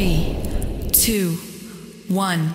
Three, two, one.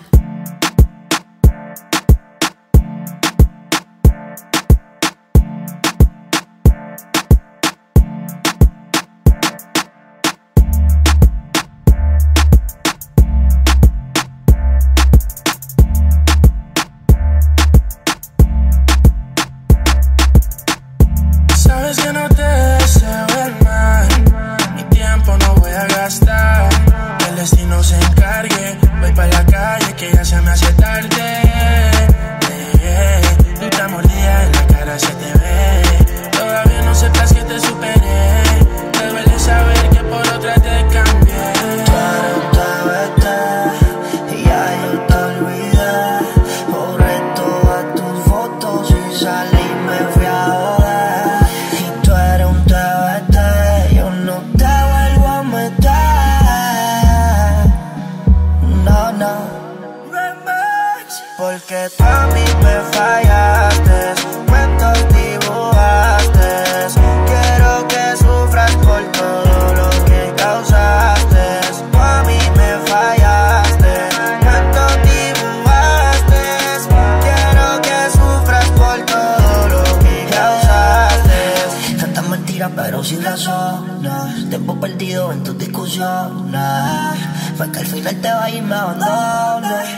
Tiempo perdido en tus discusiones. Fue que al final te vas y me abandones.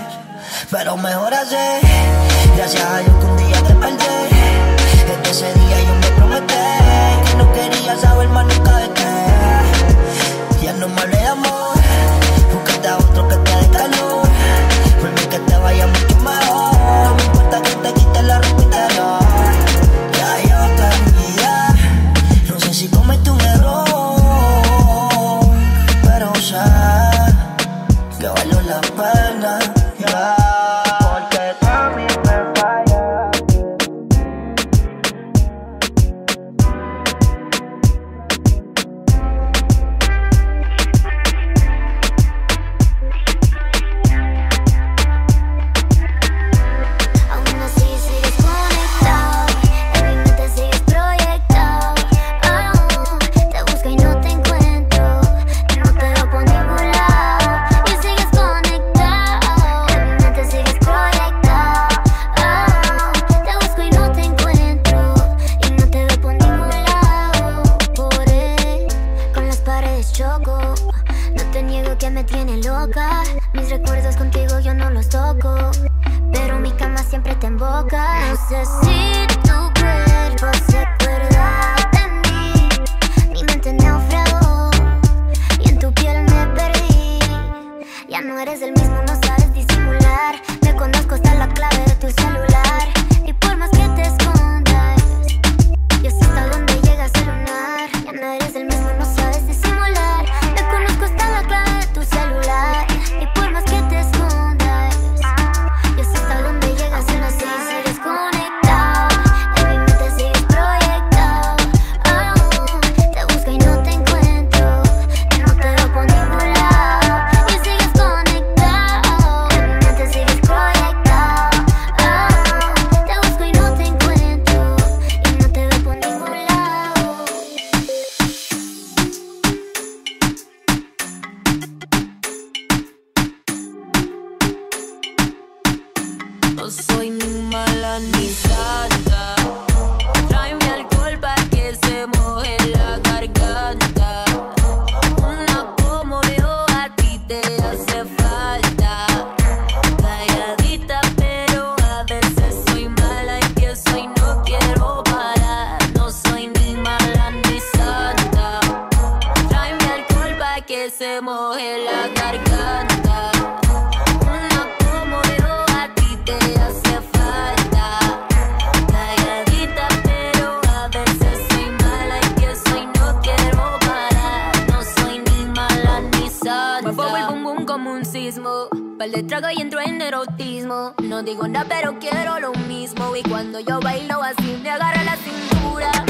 Pero mejor así, gracias a Dios que un día te perdí. Desde ese día yo me prometí que no quería saber más nunca de ti. Ya no me hablé de amor, búscate a otro que te dé calor. Por mí que te vaya mucho alcohol de trago y entro en erotismo. No digo nada, pero quiero lo mismo. Y cuando yo bailo así, me agarra la cintura.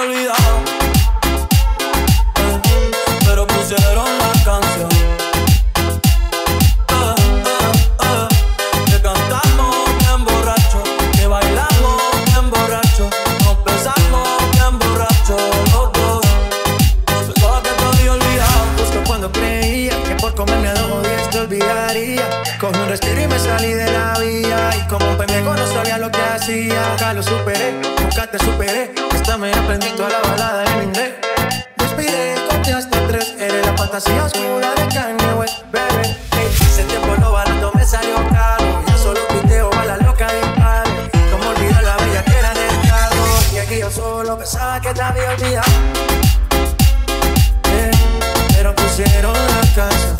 Olvidado. eh, Pero pusieron la canción. Cogí un respiro y me salí de la vía. Y como pendejo no sabía lo que hacía. Nunca lo superé, nunca te superé. Hasta me aprendí toda la balada en inglés. Respiré, conté hasta tres. Eres la fantasía oscura de Kanye West, baby Ey, Ese tiempo no barato me salió caro. Ya solo piteo a la loca disparo Como olvidar la bella que era del carro. Y aquí yo solo pensaba que te había olvidado. Eh, pero pusieron la casa.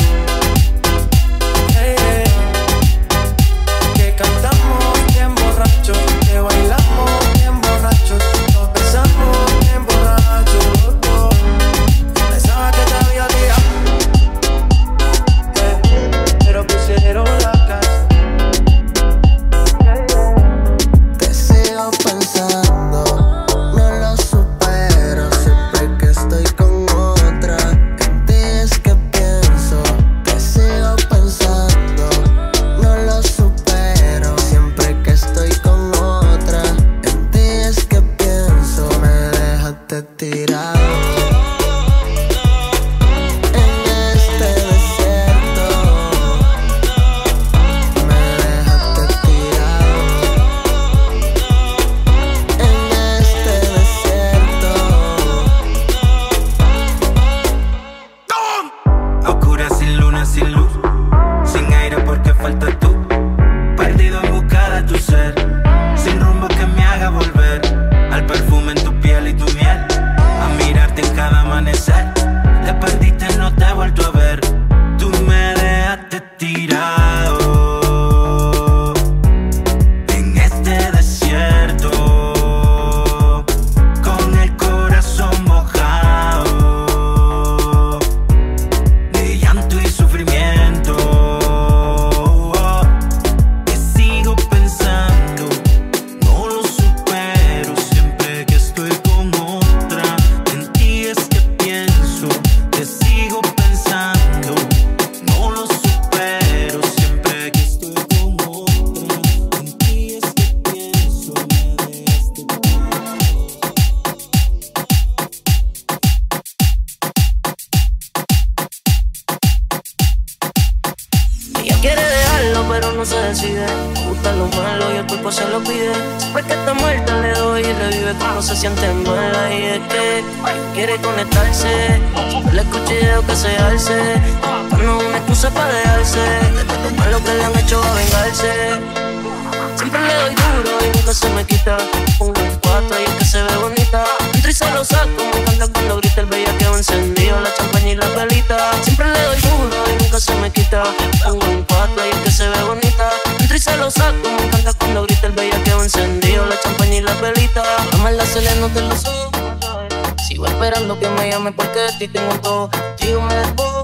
Cuerpo se lo pide. Siempre que está muerta le doy y revive cuando se siente mala. Y es que quiere conectarse. Le escuché que se alce. Buscando una excusa para dejarse. De lo que le han hecho a vengarse. Siempre le doy duro y nunca se me quita. Pongo en cuatro y es que se ve bonita. Entro y se lo saco, me encanta cuando grita el bellaqueo encendido, la champaña y la velita. Siempre le doy duro y nunca se me quita. Pongo en cuatro y es que se ve bonita. Entro y se lo saco, me encanta cuando grita el bellaqueo encendido, la champaña y la velita. La mala se le nota los ojos. Sigo esperando que me llame porque de ti tengo todo. Contigo me.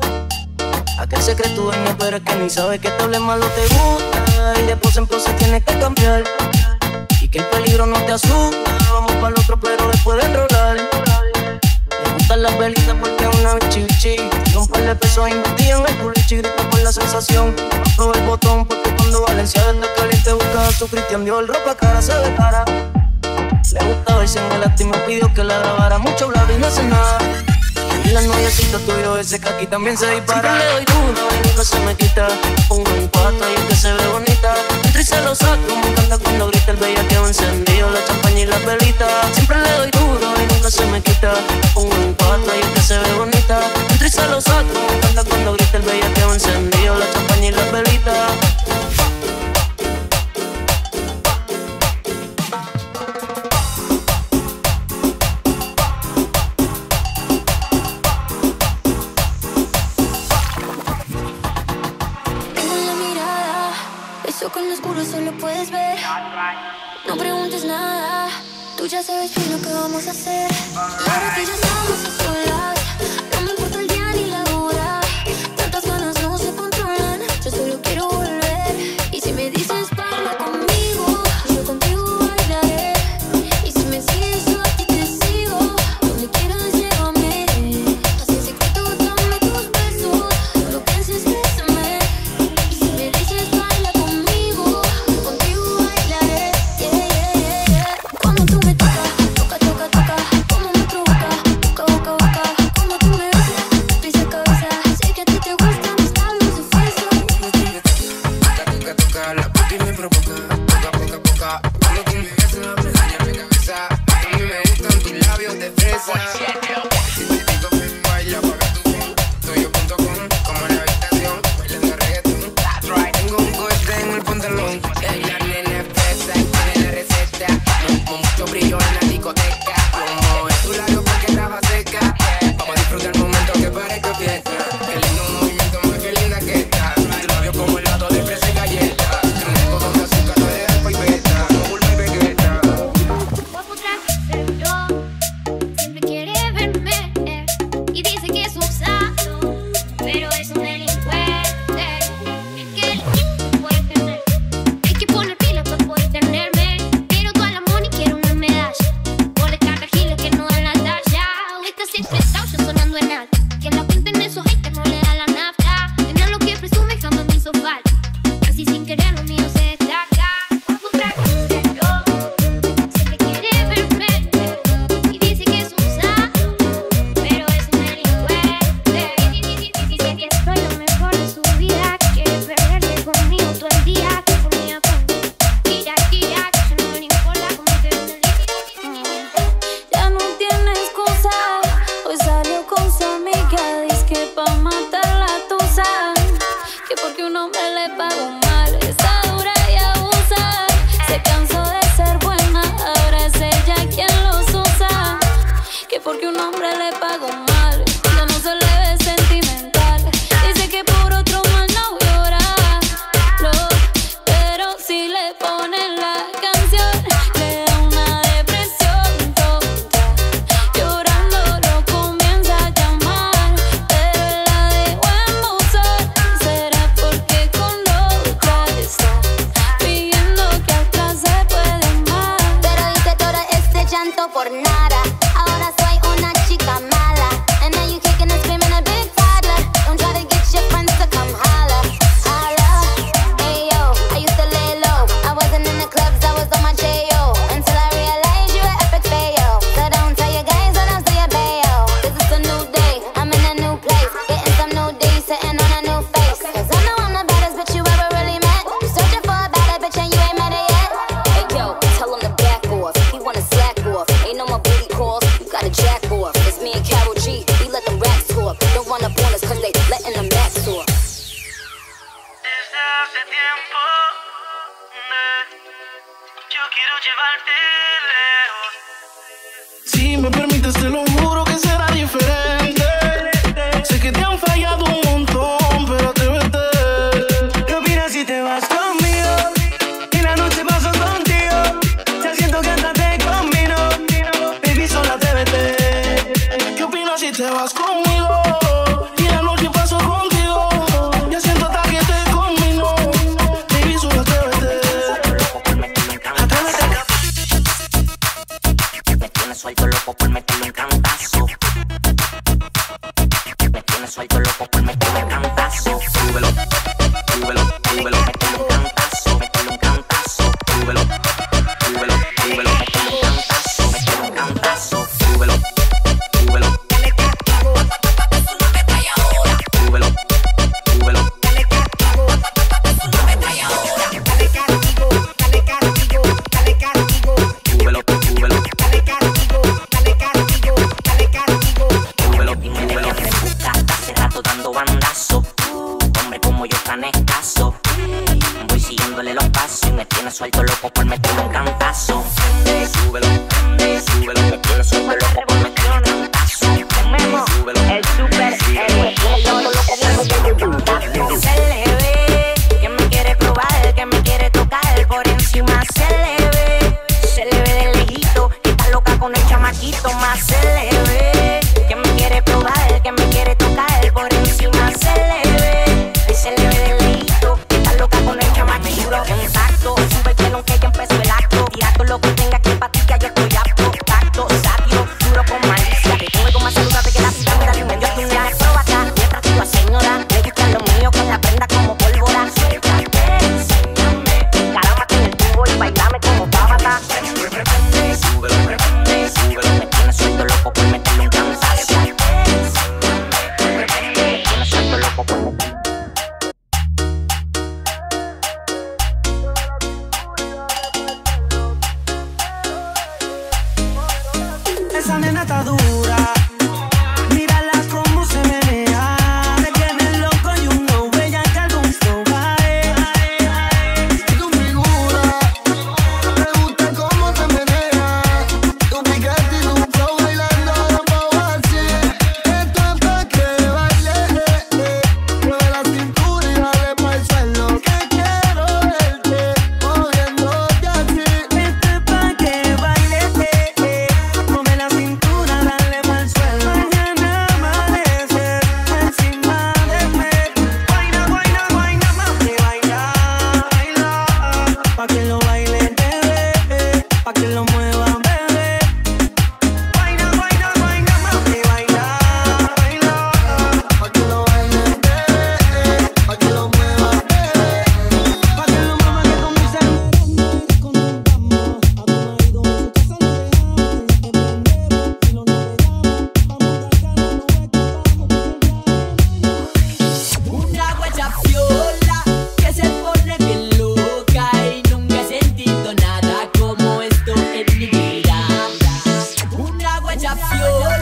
A que se cree tu dueño, pero es que ni sabe que te hable malo te gusta. Y de pose en pose tienes que cambiar. Y que el peligro no te asusta. Vamos para el otro, pero después de enrolar. Le gustan las velitas porque es una chichi. Y un par de pesos en el culichi. Grita por la sensación. Bajo el botón porque cuando Valencia está caliente busca su Cristian Dior. Ropa cara se ve. Le gusta verse en el acto y me pidió que la grabara. Mucho hablar y no hace nada. La noviecita tuyo ese que aquí también se dispara. Siempre le doy duro y nunca se me quita. Pongo en cuatro y es que se ve bonita. Entro y se lo saco, me encanta cuando grita el bellaqueo encendido, la champaña y la velita. Siempre le doy duro y nunca se me quita. Pongo en cuatro y es que se ve bonita. Entro y se lo saco, me encanta cuando grita el bellaqueo encendido, la champaña y la velita. Tú ya sabes bien lo que vamos a hacer. Ahora que ya quiero llevarte Me suelto loco por meterle un cantazo. Súbelo, adapt you.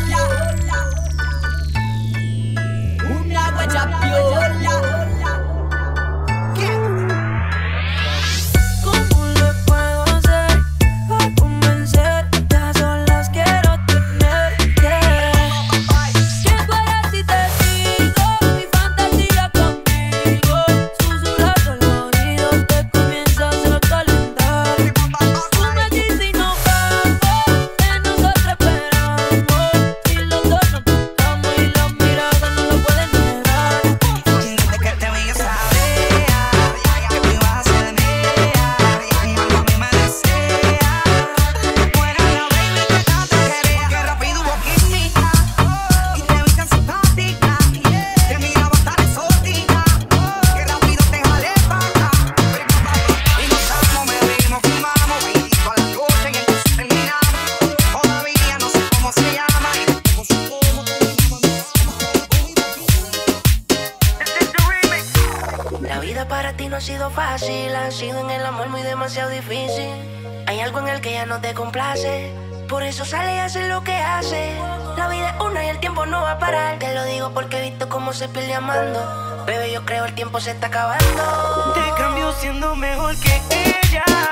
Por eso sale y hace lo que hace. La vida es una y el tiempo no va a parar. Te lo digo porque he visto cómo se pierde amando. Bebé, yo creo el tiempo se está acabando. Te cambio siendo mejor que ella.